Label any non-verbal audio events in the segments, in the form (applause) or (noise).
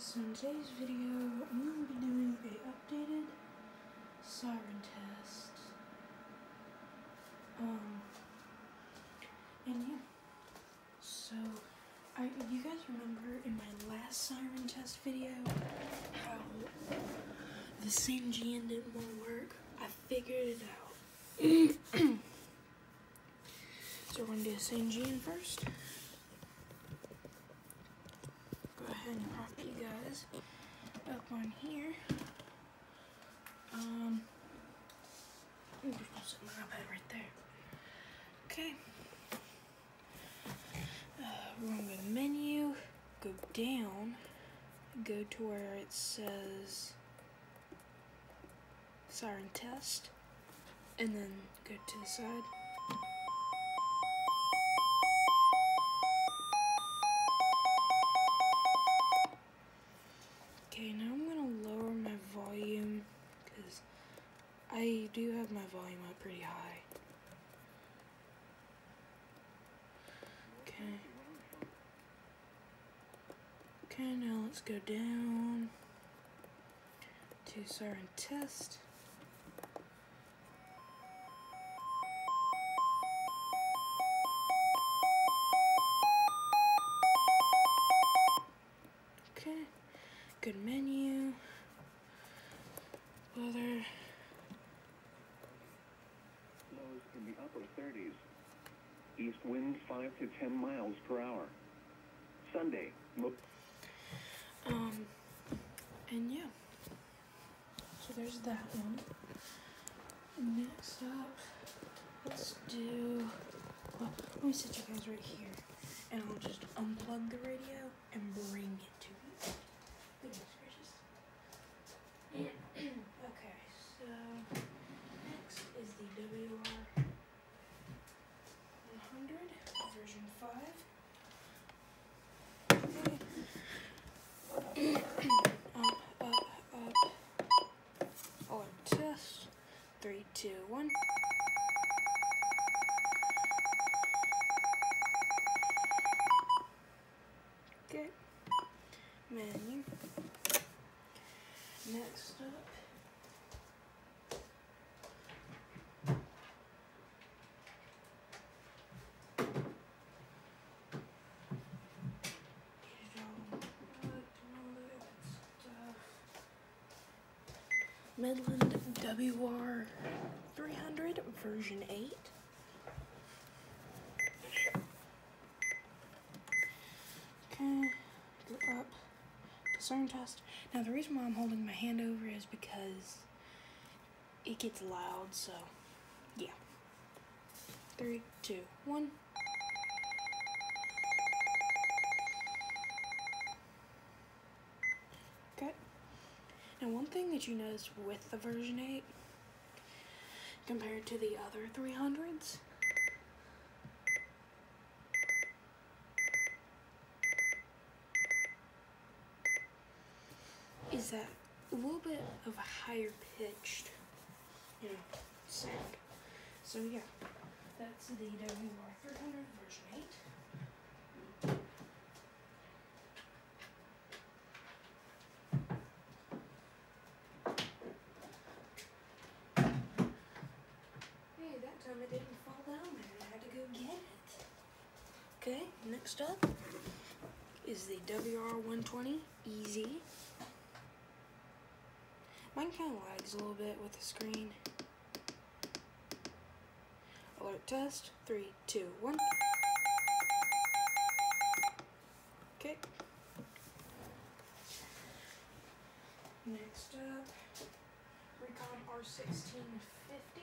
so in today's video, I'm going to be doing a updated siren test. Um, and yeah, so I, you guys remember in my last siren test video how the Sangean didn't want to work? I figured it out. (clears throat) so we're going to do Sangean first. Go ahead and prop you guys up on here. Um, I'm just gonna set my iPad right there. Okay. Uh, we're gonna go to menu, go down, go to where it says siren test, and then go to the side. Okay, now I'm gonna lower my volume because I do have my volume up pretty high. Okay. Okay, now let's go down to siren test. Okay, good menu. Weather. Lows in the upper 30s. East wind 5 to 10 miles per hour. Sunday, Um, and yeah. So there's that one. Next up, let's do. Well, let me set you guys right here, and I'll just unplug the radio and bring it to you. Goodness gracious. okay, so next is the WR 100 version 5. up, up, up. Alert test. Three, two, one. Okay. Menu. Next up. Midland WR 300 version 8. Okay, go up. Discern test. Now, the reason why I'm holding my hand over is because it gets loud, so yeah. Three, two, one. Okay. Now, that you notice with the version 8 compared to the other 300s is that a little bit of a higher pitched, you know, sound. So, yeah, that's the WR 300 version 8. Time it didn't fall down there. I had to go get it. Okay, next up is the WR120 Easy. Mine kind of lags a little bit with the screen. Alert test. Three, two, one. Okay. Next up, Reecom R1650.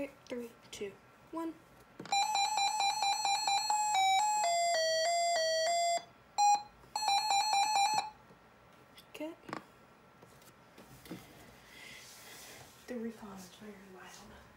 Okay, three, two, one. Okay. The Reecom is very wild.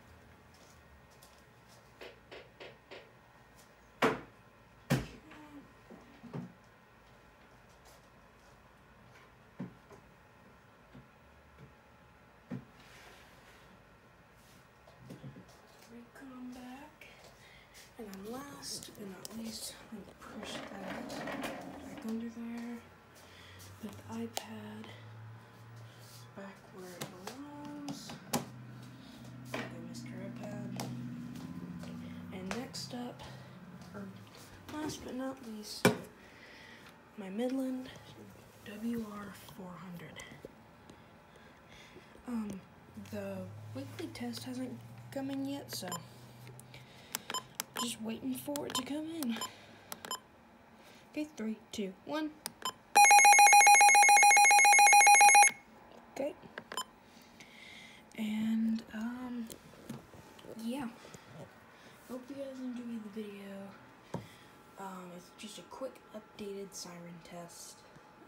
Put the iPad back where it belongs. Mr. iPad. And next up, or last but not least, my Midland WR400. Um, the weekly test hasn't come in yet, so just waiting for it to come in. Okay, three, two, one. Okay. And um yeah. Hope you guys enjoyed the video. Um it's just a quick updated siren test.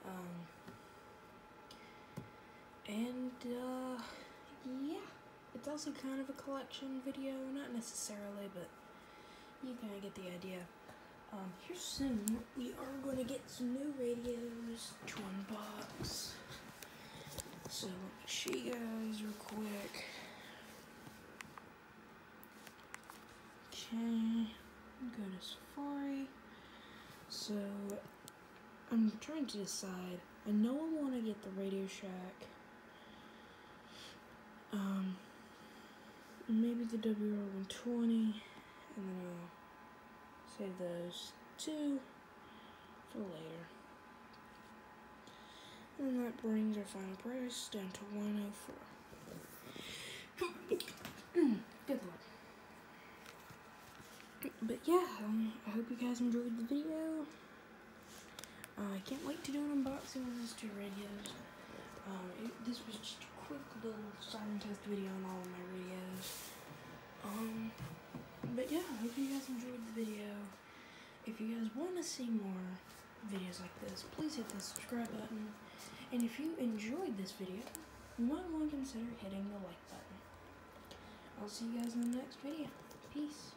Um and uh yeah. It's also kind of a collection video, not necessarily, but you kind of get the idea. Um, here soon, we are going to get some new radios to unbox. So let me show you guys real quick. Okay, go to Safari. So I'm trying to decide. I know I want to get the Radio Shack. Um, maybe the WR120, and then I'll save those two for later. And that brings our final price down to 104. (clears throat) Good luck. But yeah, um, I hope you guys enjoyed the video. Uh, I can't wait to do an unboxing of these two radios. Um, it, this was just a quick little siren test video on all of my radios. Um, but yeah, I hope you guys enjoyed the video. If you guys want to see more videos like this, please hit the subscribe button. And if you enjoyed this video, you might want to consider hitting the like button. I'll see you guys in the next video. Peace.